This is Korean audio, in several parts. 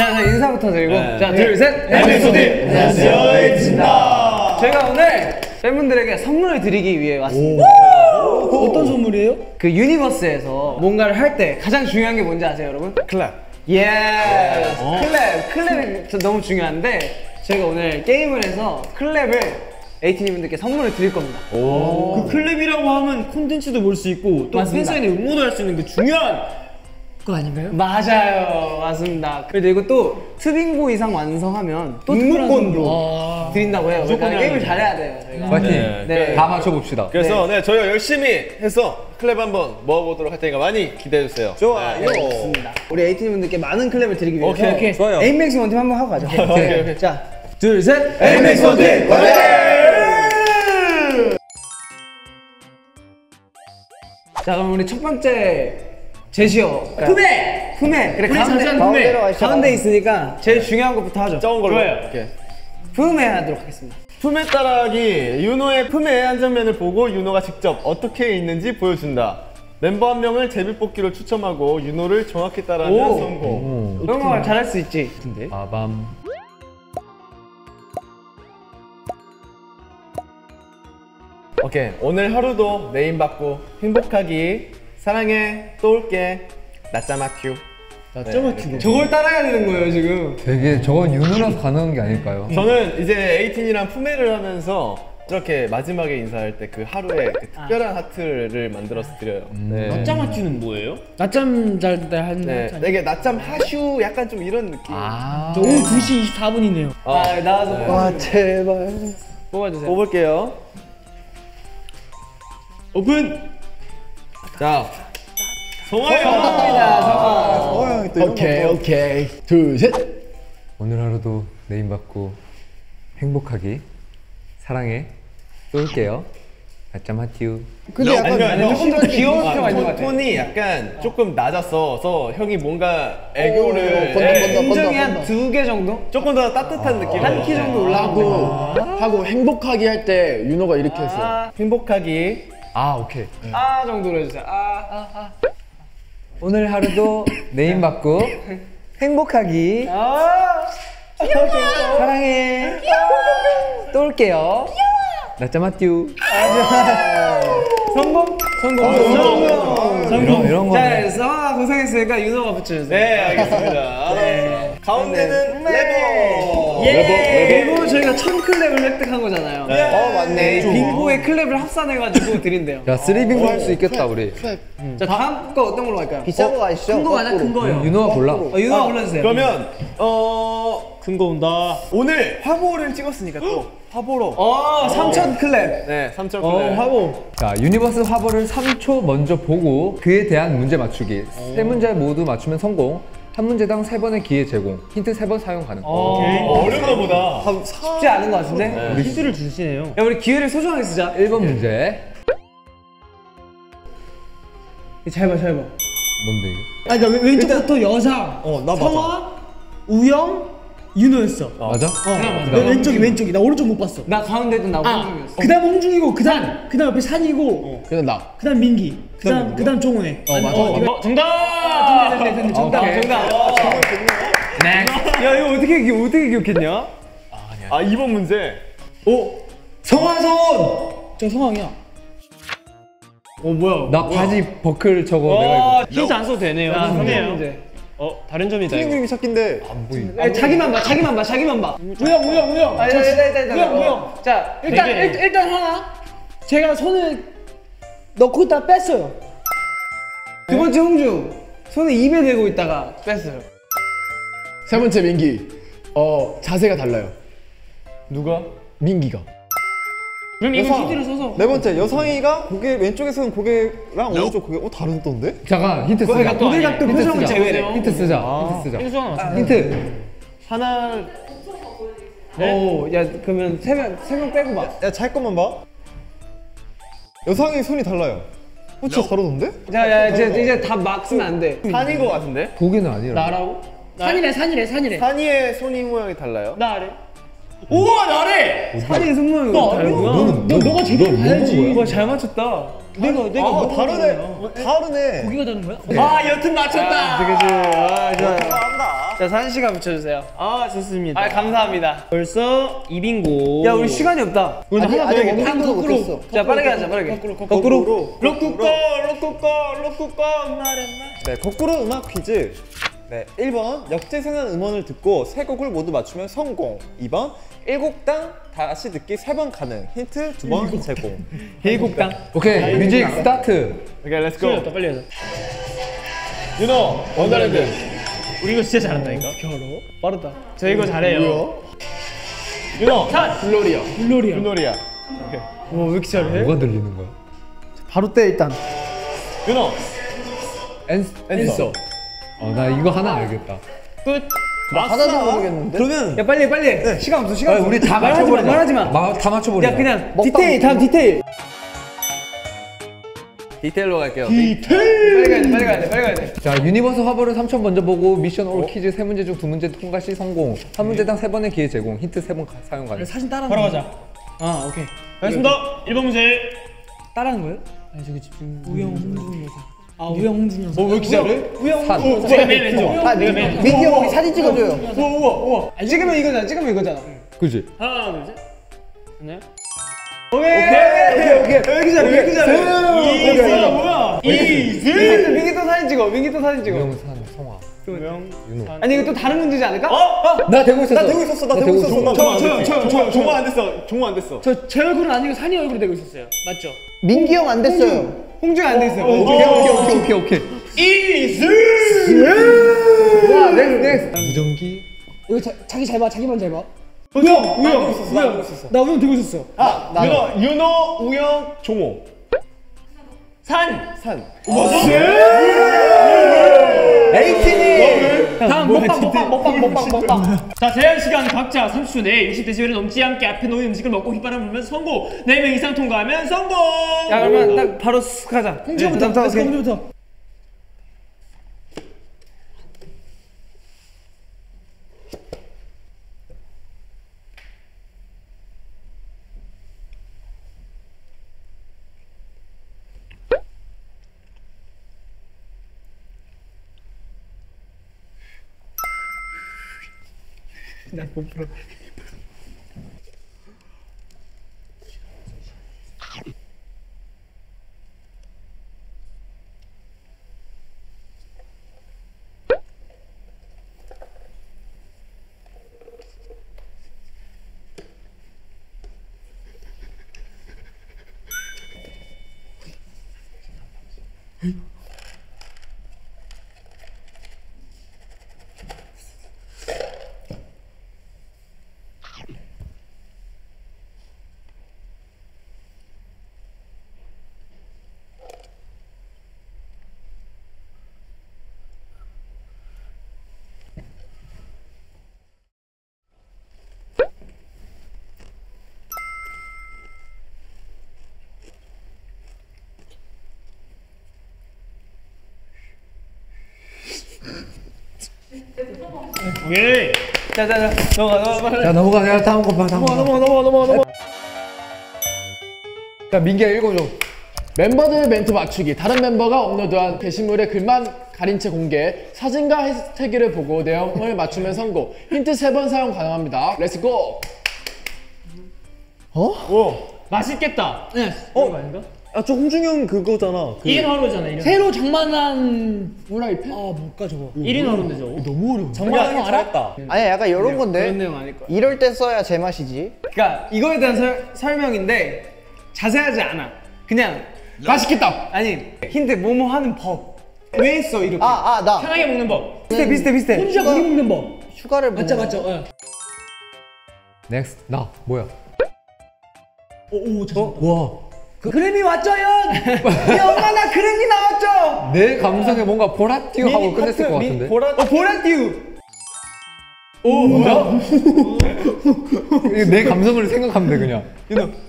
자, 자 인사부터 드리고 네. 자, 둘, 셋. 에피소드 안녕하세요 에이티즈입니다 저희가 오늘 팬분들에게 선물을 드리기 위해 왔습니다. 어떤 선물이에요? 그 유니버스에서 뭔가를 할 때 가장 중요한 게 뭔지 아세요, 여러분? KLAP 예. KLAP, KLAP이 너무 중요한데 저희가 오늘 게임을 해서 KLAP을 에이티니 분들께 선물을 드릴 겁니다. 그 KLAP이라고 하면 콘텐츠도 볼 수 있고 또 맞습니다. 팬사인회 응모도 할 수 있는 그 중요한 거 아닌가요? 맞아요, 맞습니다. 그리고 또 두 빙고 이상 완성하면 또 응모권도. 아. 드린다고 해요. 그러니까 무조건 게임을 해야 잘해야 돼요. 저희가. 파이팅. 네. 네. 다 맞춰봅시다. 그래서 네. 저희가 열심히 해서 KLAP 한번 모아보도록 할 테니까 많이 기대해주세요 좋아요 좋습니다. 우리 에이티니 분들께 많은 KLAP을 드리기 위해서 오케이, 오케이. 좋아요. eight makes one team 한번 하고 가죠. 오케이, 오케이. 자, 둘, 셋. eight makes one team 자, 그럼 우리 첫 번째 제시어. 품에! 품에. 그래, 우리 가운데, 잠시만 품에. 가운데 있으니까 제일 중요한 것부터 하죠. 적은 걸로 좋아요. 오케이. 품에 하도록 하겠습니다. 품에 따라하기 윤호의 품의 한 장면을 보고 윤호가 직접 어떻게 있는지 보여준다 멤버 한 명을 제비뽑기로 추첨하고 윤호를 정확히 따라하면 오. 성공 그런 거 잘할 수 있지. 아밤. 오케이 오늘 하루도 네임 받고 행복하기 사랑해 또 올게 낮잠 아큐 나점을 튀고 저걸 따라야 되는 거예요, 지금. 되게 저건 윤우라서 가능한 게 아닐까요? 저는 이제 에이틴이랑 품에를 하면서 이렇게 마지막에 인사할 때 그 하루에 그 특별한 하트를 만들어서 드려요 네. 낮잠 맞추는 뭐예요? 낮잠 잘 때 하는 네, 네. 되게 낮잠 하슈 약간 좀 이런 느낌 아. 저 오후 2시 24분이네요 아, 나와서 와 제발 뽑아주세요. 뽑을게요 오픈! 자 성화요 감사합니다. 오케이 오케이 둘 셋 오늘 하루도 네임 받고 행복하기 사랑해 쏠게요. 낮잠 하티유. 근데 약간 아니면 조금 더 귀여운 것 같아. 톤이 약간 조금 낮았어서 형이 뭔가 애교를 네, 예, 인정이 한두 개 정도? 조금 더 따뜻한 느낌 한 키 정도 올라가고 하고 행복하게 할때 윤호가 이렇게 했어요. 아, 행복하기 아 오케이. 아 정도로 해주세요. 아, 아, 아. 오늘 하루도 네임 받고 행복하기 아. 사랑해 또 올게요. 낮잠 하티유. 성공? 성공. 성공. 이런 이런 거. 자, 성아 고생했으니까 윤호가 붙여주세요. 네 알겠습니다 가운데는 레버 예. 그리고 저희가 천 KLAP을 획득한 거잖아요. 어 맞네. 빙고의 KLAP을 합산해가지고 드린대요. 야 three 빙고 할 수 있겠다 우리. 자, 다음 거 어떤 걸로 갈까요? 비싼 거 아시죠? 큰 거 가자, 큰 거요. 윤호가 골라. 어, 윤호가 골라주세요. 그러면 어 큰거 온다 오늘 화보를 찍었으니까 또 화보로 어, 3천 KLAP. 네 3점 어, KLAP 화보. 자 유니버스 화보를 3초 먼저 보고 그에 대한 문제 맞추기. 세 문제 모두 맞추면 성공. 한 문제당 세 번의 기회 제공. 힌트 세 번 사용 가능. 어, 어려운가 보다 쉽지 않은 것 같은데? 힌트를 주시네요 야, 우리 기회를 소중하게 쓰자. 1번 문제. 잘 봐, 잘 봐. 뭔데 이게? 아 그러니까 왼쪽부터 여상 어, 나 맞아. 성화 우영 윤호였어 맞아? 어, 내 왼쪽이 왼쪽이 나 오른쪽 못 봤어 나 가운데도 나고 아 홍중이었어. 그다음 홍중이고 그다음 그다음 옆에 산이고 그냥 나. 그다음 민기 그다음 그다음 종훈이 어 맞아. 어, 정답 됐네, 됐네, 정답, 오케이. 정답. 야, 이거 어떻게, 기- 어떻게 기억했냐? 아 2번 문제 성화손! 저 성황이야 어, 뭐야? 나 바지 버클 저거 내가 와, 입었어. 힌트 안 써도 되네요 야, 선이에요 문제. 어 다른 점이다 그림이 찾긴데 안 보이. 야, 자기만 봐, 자기만 봐, 자기만 봐. 우영 우영 우영 아, 저- 일단, 일단, 일단. 우영 어. 우영 자, 일단 네. 일, 일단 하나 제가 손을 넣고 다 뺐어요 두 번째 홍중. 손을 입에 대고 있다가 뺐어요. 세 번째 민기. 어 자세가 달라요. 누가? 민기가. 그럼 이거. 힌트를 써서 네 번째 여성이가 고개 왼쪽에서는 고개랑 오른쪽 고개 어 다르던데? 잠깐 힌트 쓰자. 그러니까 고개 각도 힌트 표정을. 제외래. 힌트 쓰자. 힌트 쓰자. 힌트 하나 맞춰 힌트. 하나 오, 야, 그러면 세 명, 세명 빼고 봐. 야잘 것만 봐. 여성이 손이 달라요. 어 진짜 다르던데? 자, 야, 이제, 이제 다 막 쓰면 안 돼. 산인 것 같은데? 고개는 아니라. 나라고? 산이래 산이래 산이래 산이의 손이 모양이 달라요 나 아래 우와 나래 손모양이 너 다르구나. 너 너가 제대로 봐야지 와, 잘 맞췄다. 내가 내가 아, 뭐가 다르네. 어, 다르네. 고기가 다른 거야? 아 여튼 맞췄다. 그치 그치. 아 좋아요. 한다. 자 사진 시간 붙여주세요. 아 좋습니다. 아 감사합니다. 벌써 이빙고. 야 우리 시간이 없다. 우리 하나 더거 거꾸로. 못했어. 자 빠르게 하자 빠르게. 거꾸로 거꾸로. 로쿠꺼 로꾸거 로꾸거 말해말. 네, 거꾸로 음악 퀴즈. 네, 1번 역재생한 음원을 듣고 세 곡을 모두 맞추면 성공. 2번 1곡당 다시 듣기 3번 가능. 힌트 2번 제공. 일곡당. 오케이 music start. 오케이 let's go 빨리 하자. 윤호 Wonderland. 우리 이거 진짜 잘한다니까. 겨로. 빠르다. 저 이거 잘해요. 윤호 글로리아. 물놀이야. 윤놀이야 와왜 이렇게 잘해? 뭐가 들리는 거야? 바로 때 일단. 윤호 Ans- Answer. 어 나 이거 하나 알겠다. 끝. 하나도 모르겠는데. 그러면 야 빨리 빨리. 시간 없어 시간 없어. 우리 다 말하지 마 맞춰버리자. 말하지 마. 마, 다 맞춰버리자. 야 그냥 디테일 다음 디테일. 디테일로 갈게요. 디테일. 빨리 가야 돼 빨리 가야 돼 빨리 가야 돼. 자 유니버스 화보를 3초 먼저 보고 미션 올 퀴즈 세 문제 중 두 문제 통과 시 성공. 한 문제당 세 번의 기회 제공. 힌트 세 번 사용 가능. 사진 따라하는 바로 가자. 아 오케이. 알겠습니다. 1번 문제. 따라하는 거예요? 아니 저기 집중. 우영 홍준 여사. 아 우영 홍준 여사. 왜 이렇게 잘해? 우영 산. 홍준 제가 맨 왼쪽. 아 내가 맨. 민기 형이 사진 찍어줘요. 우와 우와 우와. 찍으면 이거잖아 찍으면 이거잖아. 그지? 하나, 둘, 셋. 됐나요? 오케이 오케이 오케이. 왜 잘해 왜 잘해. 이스 뭐야? 이스. 민기 또- 민기 또 사진 찍어 민기 또 사진 찍어. 유명산 성화. 윤호. 아니 이거 또 다른 문제지 않을까? 나 되고 있었어. 나 되고 있었어. 나 되고 있었어. 나 저, 저, 저, 저, 종호 안 됐어 종호 안 됐어 저 제 얼굴은 아니고 산이 얼굴이 되고 있었어요. 맞죠? 민기 형 안 됐어요. 홍중이 안돼 있어. 오케이 오케이 오케이 오케이 오케이. 와 넥스 넥스. 무전기. 이거 자, 자기 잘 봐. 자기만 잘 봐. 우영 우영 우영. 나 우영 되고 있었어. 아 윤호 윤호 우영 종호 산. 산 다음 먹방 먹방 먹방 먹방 먹방. 자, 제한 시간 각자 30초 내에 60데시벨을 넘지 않게 앞에 놓인 음식을 먹고 휘바람 불면 성공. 4명 이상 통과하면 성공. 야 그러면 딱 바로 쓱 하자. 네, 오케이. 홍준부터. 오 케이. 자자자 넘어가 넘어가 빨리. 자 넘어가 내가 다음 거 봐. 다음 거. 넘어가 넘어가 넘어가 넘어가. 자 민기야 읽어줘. 멤버들 멘트 맞추기. 다른 멤버가 업로드한 게시물에 글만 가린 채 공개. 사진과 해시태그를 보고 내용을 맞추면 성공. 힌트 세 번 사용 가능합니다. let's go. 맛있겠다. 네. 어? 아, 저 홍중이 형 그거잖아. 그 1인 화로잖아, 1인. 새로 장만한 후라이팬? 아 뭘까 저거. 1인 화로인데 저거. 너무 어려워. 정말 형 알았다. 아니 약간 이런 건데 그런 내용 아닐 거야. 이럴 때 써야 제맛이지. 그러니까 이거에 대한 설, 설명인데 자세하지 않아. 그냥 맛있겠다. 아니 힌트 뭐뭐 하는 법. 왜 했어 이렇게? 아아나 편하게 먹는 법. 비슷해 비슷해 비슷해. 혼자 고기 먹는 법. 휴가를 맞죠. 맞죠. 예. 넥스트 나 뭐야? 오오 저. 와. 그 그림이 왔죠요. 영화 나 그림이 나왔죠. 내 감성에 뭔가 보라띠오 하고 끝냈을 것 같은데. 보라 어 보라띠우. 이거 내 감성을 생각하면 돼 그냥.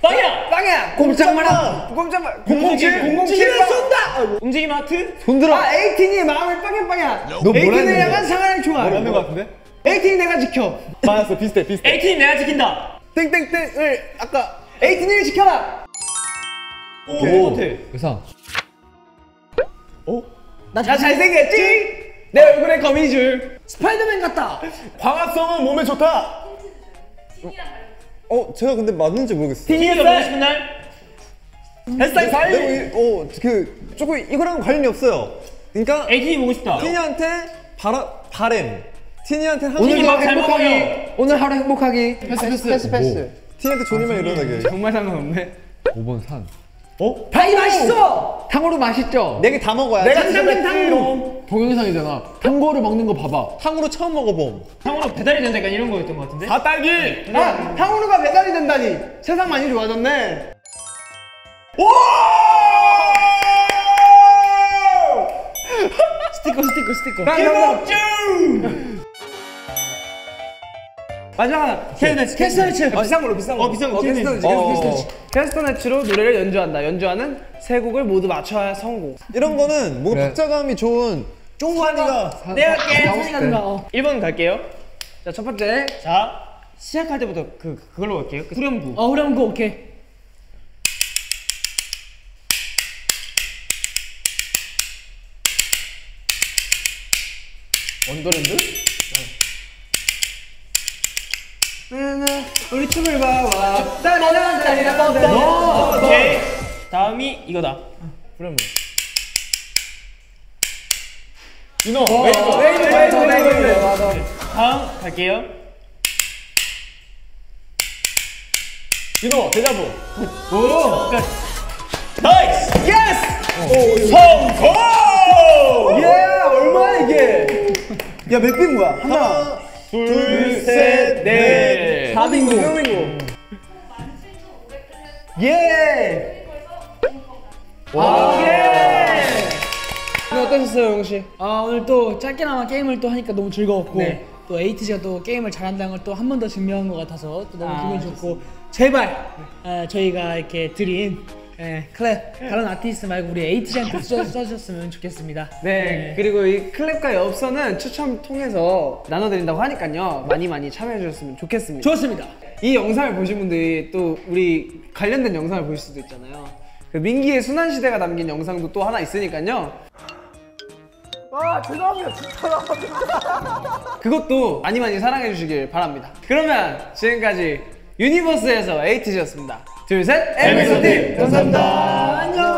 빵이야. 빵이야. 꼼짝 마라. 꼼짝 마라. 007 007 쏜다. 움직임 하트. 손들어. 아 에이티니 마음을 빵야 빵야. 너 뭐라 에이티니를? 향한 사랑을 좋아. 맞는 거 같은데 에이티니 내가 지켜. 맞았어 비슷해 비슷해 에이티니 내가 지킨다. 땡땡땡을 아까 에이티니를 지켜라. 오, 같아. 그래서 나 잘생겼지? 내 얼굴에 거미줄. 스파이더맨 같다. 광합성은 몸에 좋다. 어 제가 근데 맞는지 모르겠어요. 티니가 보고 싶은 날? 햇살 사이. 네, 어, 그 조금 이거랑 관련이 없어요. 그러니까 AT 보고 싶다. 티니한테 바라 바램. 티니한테 한막 행복하기 행복하기. 오늘 하루 행복하기 패스 패스. 패스 패스. 티니한테 존이만 일어나게. 정말 상관없네. 5번 산 바이 맛있어. 탕후루 맛있죠? 네 개 다 먹어야 내가 돼. 지금 동영상이잖아. 탕고를 먹는 거 봐봐. 탕으로 처음 먹어봄. 상으로 배달이 된다 약간 이런 거였던 것 같은데? 다 딸기. 아, 탕후루가 배달이 된다니. 세상 많이 좋아졌네. 스티커 스티커 스티커. 개복주. 마지막 캐스터네츠. 캐스터네츠. 아, 비싼 걸로 비싼 거. 어, 비싼 거. 캐스터네츠. 어. 캐스터네츠. 캐스터네츠로 노래를 연주한다. 연주하는 세 곡을 모두 맞춰야 성공. 이런 거는 뭔가 그래. 박자감이 좋은 쫑관이가 내가 어. 1번 갈게요. 자, 첫 번째. 자, 시작할 때부터 그, 그걸로 갈게요. 그 후렴구. 어 그거 오케이. 원더랜드? 우리 춤을 봐와. 따라란 따리란 딴 오케이. 다음이 이거다. 윤호. Wave Wave Wave. 다음 갈게요. 윤호 Deja Vu. 오, 끝. nice. yes. 성공. 예, 얼마야 이게? 야, 몇빙 거야? 하나, 둘, 셋, 넷. 4빙고. 4빙고. 예. 와. 예. 오늘 어떠셨어요, 영 씨? 아 오늘 또 짧게나마 게임을 또 하니까 너무 즐거웠고 네. 또 에이티즈가 또 게임을 잘한다는 걸 또 한 번 더 증명한 것 같아서 또 너무 아, 기분 좋고 제발 아, 저희가 이렇게 드린 예, 클랩 다른 아티스트 말고 우리 에이티즈한테 써, 써주셨으면 좋겠습니다. 네, 그리고 이 클랩과 엽서는 추첨 통해서 나눠드린다고 하니까요. 많이 많이 참여해주셨으면 좋겠습니다. 좋습니다. 이 영상을 보신 분들이 또 우리 관련된 영상을 볼 수도 있잖아요. 그 민기의 순환 시대가 담긴 영상도 또 하나 있으니까요. 아 죄송합니다 진짜. 그것도 많이 많이 사랑해 주시길 바랍니다. 그러면 지금까지 유니버스에서 에이티즈였습니다. 둘 셋, 에피소드 감사합니다. 안녕.